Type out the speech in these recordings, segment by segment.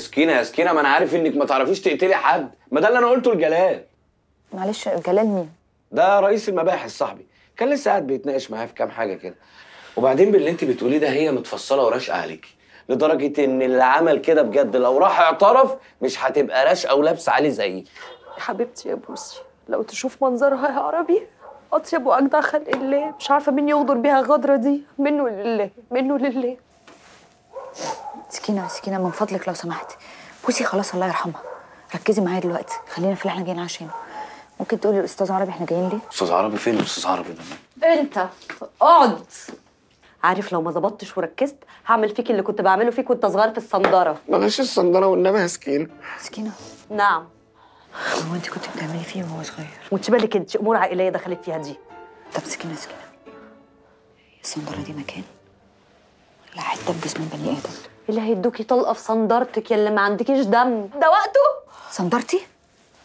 سكينة يا سكينة ما أنا عارف إنك ما تعرفيش تقتلي حد. ما ده اللي أنا قلته لجلال. معلش جلال مين؟ ده رئيس المباحث صاحبي كان لسه قاعد بيتناقش معايا في كام حاجة كده. وبعدين باللي أنت بتقوليه ده هي متفصلة وراشقة عليكي لدرجة إن اللي عمل كده بجد لو راح اعترف مش هتبقى راشقة ولابسة عليه زيي. حبيبتي يا بوسي لو تشوف منظرها يا عربي أطيب وأجدع خلق الله. مش عارفة مين يغدر بيها الغدره دي. منه لله منه لله. سكينة سكينة من فضلك لو سمحتي بوسي خلاص الله يرحمها. ركزي معايا دلوقتي. خلينا في اللي إحنا جايين عشانه. ممكن تقولي للاستاذ عربي إحنا جايين ليه؟ أستاذ عربي فين؟ أستاذ عربي ده انت اقعد. عارف لو ما ظبطتش وركزت هعمل فيك اللي كنت بعمله فيك وانت صغير في الصنداره بلاش الصندرة والنبي يا سكينة. سكينة. نعم. هو انت كنت بتعملي فيه وهو صغير؟ وانت بالك انت امور عائليه دخلت فيها دي. طب سكينة سكينة. الصندرة دي مكان؟ في جسم البني آدم. اللي هيدوكي طلقة في صندرتك يا اللي ما عندكيش دم. ده وقته. صندرتي؟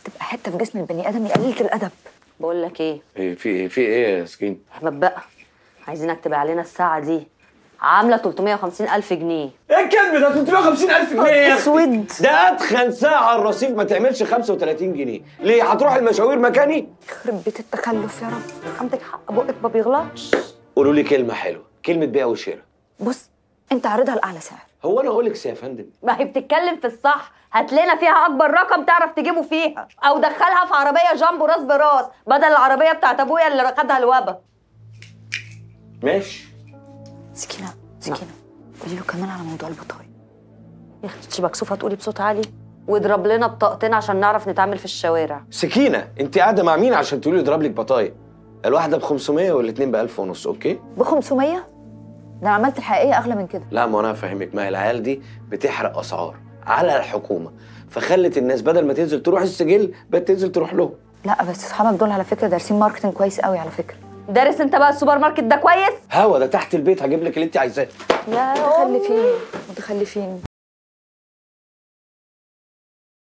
تبقى حتة في جسم البني آدم يا قليلة الأدب. بقول لك إيه؟ إيه في إيه في إيه يا سكينة احمد بقى عايزينك تبقى علينا الساعة دي. عاملة 350 ألف جنيه. إيه الكذب ده 350000 جنيه يا أختي؟ أسود. ده اتخن ساعة على الرصيف ما تعملش 35 جنيه. ليه؟ هتروح المشاوير مكاني؟ يخرب بيت التخلف يا رب. عندك حق بقك ما بيغلطش. قولوا لي كلمة حلوة كلمة بيع وشراء بص انت عارضها لأعلى سعر. هو أنا أقول لك يا فندم. ما هي بتتكلم في الصح. هات لنا فيها أكبر رقم تعرف تجيبه فيها. أو دخلها في عربية جامبو راس براس بدل العربية بتاعت أبويا اللي خدها الوبا. ماشي. سكينة سكينة. قولي له كمان على موضوع البطايق. يا أختي انت مكسوفة تقولي بصوت عالي. واضرب لنا بطاقتين عشان نعرف نتعامل في الشوارع. سكينة انت قاعدة مع مين عشان تقولي يضرب لك بطايق؟ الواحدة ب 500 والاثنين ب 1000 ونص okay؟ ب 500 ده أنا عملت الحقيقية أغلى من كده. لا ما أنا هفهمك. ما هي العيال دي بتحرق أسعار على الحكومة فخلت الناس بدل ما تنزل تروح السجل بقت تنزل تروح لهم. لا بس أصحابك دول على فكرة دارسين marketing كويس قوي على فكرة. دارس أنت بقى السوبر ماركت ده كويس؟ هوا ده تحت البيت هجيب لك اللي أنت عايزاه. يا متخلفين متخلفين